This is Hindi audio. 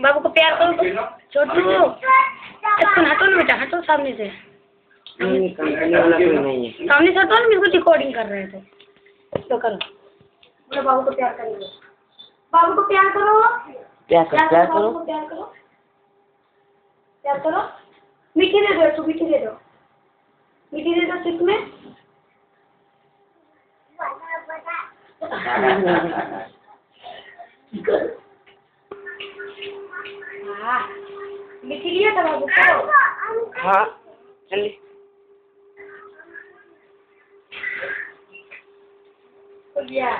बाबू को प्यार करो छोटू इसको हटो ना बेटा हटो सामने से। सामने से हटो ना बिल्कुल रिकॉर्डिंग कर रहे थे। तो करो। बोलो बाबू को प्यार करेंगे बाबू को प्यार करो। क्या कर क्या करो। प्यार करो। प्यार करो। मीठी दे दो तू मीठी दे दो। मीठी दे दो सिर्फ़ में। मीठी लिया था बाबू हाँ। चलिए Yeah.